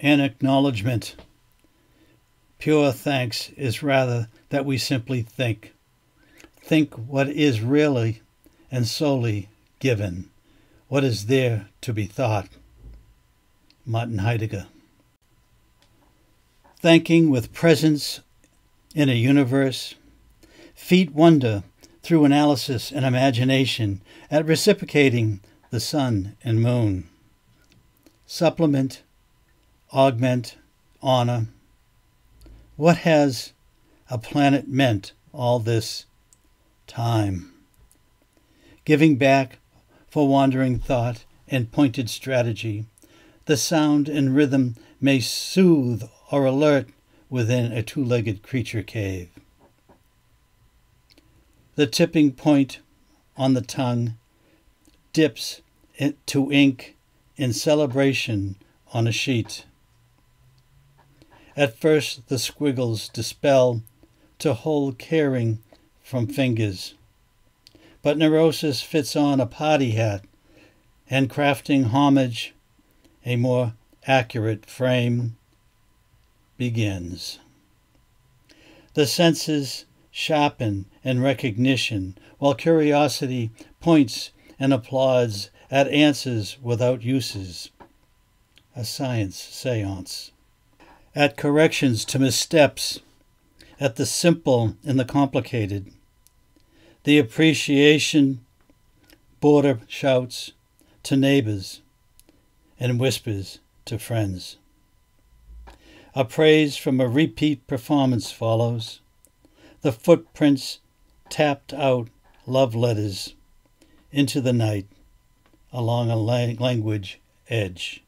and acknowledgement. Pure thanks is rather that we simply think. Think what is really and solely given, what is there to be thought. Martin Heidegger. Thanking with presence in a universe, feet wonder through analysis and imagination at reciprocating the sun and moon. Supplement, augment, honor. What has a planet meant all this time? Giving back for wandering thought and pointed strategy, the sound and rhythm may soothe or alert within a two legged creature cave. The tipping point on the tongue dips to ink in celebration on a sheet. At first, the squiggles dispel to hold caring from fingers. But neurosis fits on a potty hat, and crafting homage, a more accurate frame, begins. The senses sharpen in recognition, while curiosity points and applauds at answers without uses. A science seance. At corrections to missteps, at the simple in the complicated. The appreciation, border shouts to neighbors and whispers to friends. A praise from a repeat performance follows. The footprints tapped out love letters into the night along a language edge.